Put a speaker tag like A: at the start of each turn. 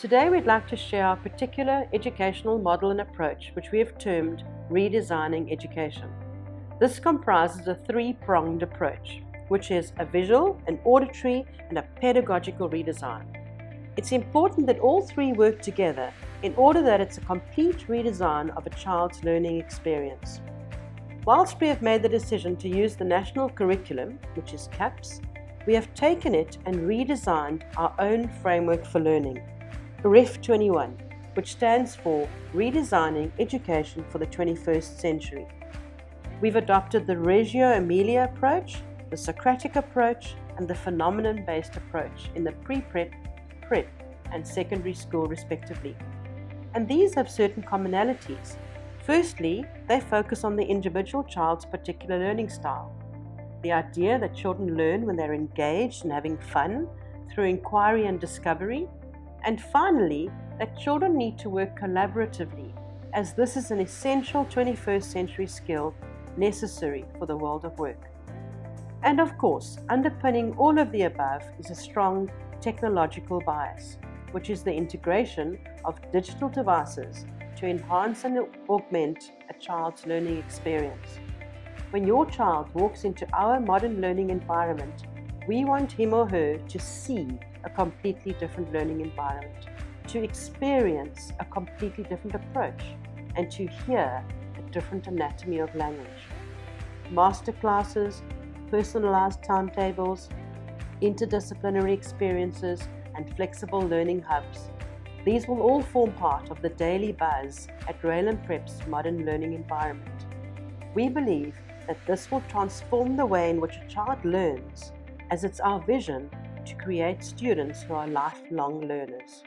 A: Today we'd like to share our particular educational model and approach which we have termed redesigning education. This comprises a three-pronged approach, which is a visual, an auditory and a pedagogical redesign. It's important that all three work together in order that it's a complete redesign of a child's learning experience. Whilst we have made the decision to use the national curriculum, which is CAPS, we have taken it and redesigned our own framework for learning, REF 21, which stands for Redesigning Education for the 21st Century. We've adopted the Reggio Emilia approach, the Socratic approach, and the phenomenon based approach in the pre prep, prep, and secondary school, respectively. And these have certain commonalities. Firstly, they focus on the individual child's particular learning style. The idea that children learn when they're engaged and having fun through inquiry and discovery. And finally, that children need to work collaboratively, as this is an essential 21st century skill necessary for the world of work. And of course, underpinning all of the above is a strong technological bias, which is the integration of digital devices to enhance and augment a child's learning experience. When your child walks into our modern learning environment, we want him or her to see a completely different learning environment, to experience a completely different approach, and to hear a different anatomy of language. Masterclasses, personalized timetables, interdisciplinary experiences, and flexible learning hubs. These will all form part of the daily buzz at Rallim Prep's modern learning environment. We believe that this will transform the way in which a child learns, as it's our vision to create students who are lifelong learners.